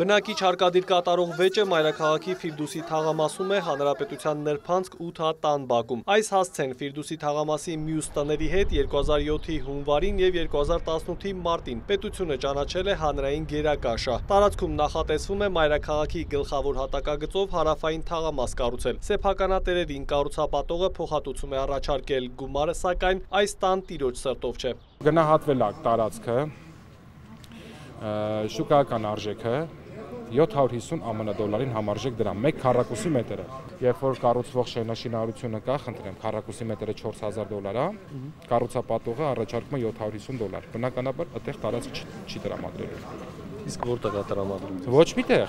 Բնակիչ հարկադիր կատարող վեճը մայրաքաղաքի Ֆիրդուսի թաղամասում է Հանրապետության Նրբանցք 8 հատ տան բակում։ Այս հասցեն Ֆիրդուսի թաղամասի մյուս տների հետ 2007-ի հունվարին եւ 2018-ի մարտին պետությունը ճանաչել է հանրային գերակաշահ։ Տարածքում նախատեսվում է մայրաքաղաքի գլխավոր հատակագծով հարավային թաղամաս կառուցել։ Սեփականատերերին կառուցապատողը փոխհատուցում է առաջարկել գումարը, սակայն այս տան տիրոջ սրտով չէ։ Գնահատվել է տարածքը շուկայական արժեքը 750 ԱՄՆ դոլարին համարժեք դրամ, 1 քառակուսի մետրը։ Երբ որ կառուցվող շենաշինարարությունը կա, խնդրեմ, քառակուսի մետրը 4000 դոլար է, կառուցապատողը առաջարկում է 750 դոլար։ Բնականաբար այդտեղ տարածք չի, չի տրամադրելու։ Իսկ որտեղ է տրամադրում։ Ոչ միտեղ։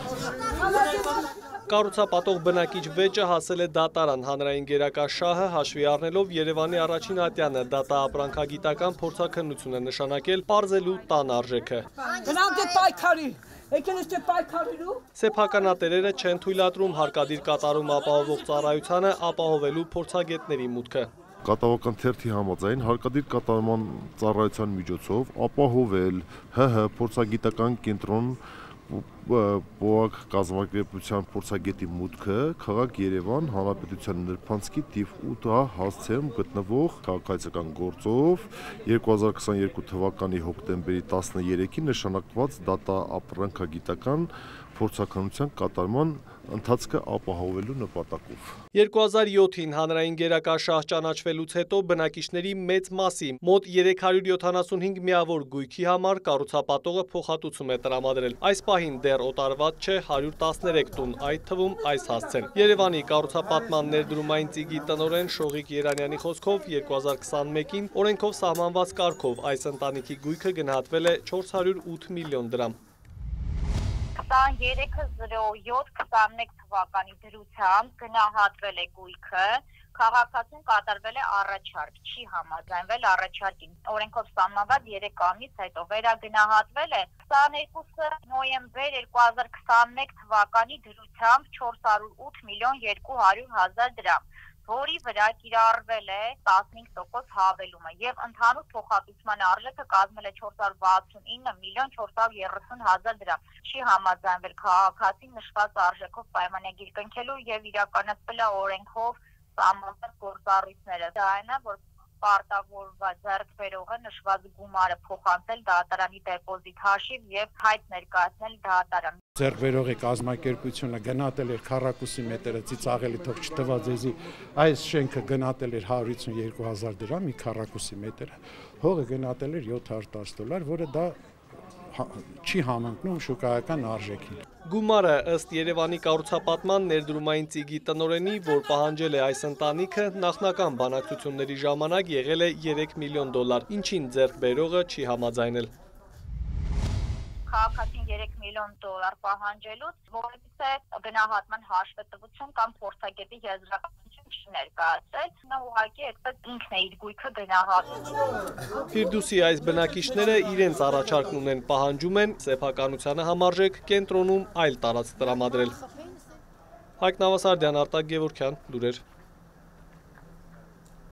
Կառուցապատող բնակիչ վեճը հասել է դատարան հանրային գերակաշահը հաշվի առնելով Երևանի առաջին ատյանը դատա ապրանքագիտական փորձաքննություն է նշանակել պարզելու տան արժեքը։ Գնանք դե պայքարի։ Եկել ես դե պայքարելու։ Սեփականատերերը չեն թույլատրում հարկադիր կատարում ապահովող ծառայությանը ապահովելու փորձագետների մուտքը։ կատավական թերթի համաձայն հարկադիր կատարման ծառայության միջոցով ապահովել ՀՀ փորձագիտական կենտրոն ՊՕԱԿ կազմակերպության փորձագետի մուտքը քաղաք Երևան Հանրապետության Նրբանցքի տիվ 8-ա հասցեում գտնվող քաղաքացիական գործով 2022 թվականի հոկտեմբերի 13-ին նշանակված դատա ապրանքագիտական փորձականության կատարման ընթացքը ապահովելու նպատակով 2007-ին հանրային գերակաշահ ճանաչվելուց հետո բնակիչների մեծ մասի մոտ 375 միավոր գույքի համար կառուցապատողը փոխհատուցում է տրամադրել։ Այս պահին դեռ օտարված չէ 113 տուն, այդ թվում այս հասցեն։ Երևանի կառուցապատման ներդրումային ծիգի տնորեն Շողիկ Երանյանի խոսքով 2021-ին օրենքով սահմանված կարգով այս ընտանիքի գույքը գնահատվել է 408 միլիոն դրամ։ 2307-21 թվականի դրությամբ գնահատվել է գույքը, քաղաքացուն կատարվել է առաջարկ, չի համաձայնվել առաջարկին։ Օրենքով սահմանված 3 ամիս հետո վերագնահատվել է 22 նոյեմբեր 2021 թվականի դրությամբ 408 միլիոն 200 հազար դրամ որի վրա կիրառվել է 15% հավելումը եւ ընդհանուր փոխհատուցման արժեքը կազմել է 469 միլիոն 430 հազար դրամ։ Չի համաձայնվել քաղաքացին նշված արժեքով պայմանագիր կնքելու եւ իրականացվել է օրենքով սահմանված գործառույթները։ Դա այն է, որ պարտավորված ձեռքբերողը նշված գումարը փոխանցել դատարանի դեպոզիտ հաշիվ եւ հայտ ներկայացնել դատարան։ Ձեռքբերողի կազմակերպությունը գնահատել էր քառակուսի մետրը ծիծաղելի թող չտվա ձեզի այս շենքը գնահատել էր 122000 դրամ մի քառակուսի մետրը հողը գնահատել էր 710 դոլար որը դա չի համընկնում շուկայական արժեքին։ Գումարը ըստ Երևանի կառուցապատման ներդրումային ծիգի տնորենի, որ պահանջել է այս ընտանիքը, նախնական բանակցությունների ժամանակ եղել է 3 միլիոն դոլար, ինչին ձեռք բերողը չի համաձայնել քաղաքացին 3 միլիոն դոլար պահանջելուց, որովհետեւ գնահատման հաշվետվություն կամ փորձագետի եզրակացություն չի ներկայացել, նա ուղղակի այդպես ինքն է իր գույքը գնահատում։ Ֆիրդուսի այս բնակիչները իրենց առաջարկն ունեն պահանջում են սեփականությանը համարժեք կենտրոնում այլ տարածք տրամադրել։ Հայկ Նավասարդյան, Արտակ Գևորքյան, լուրեր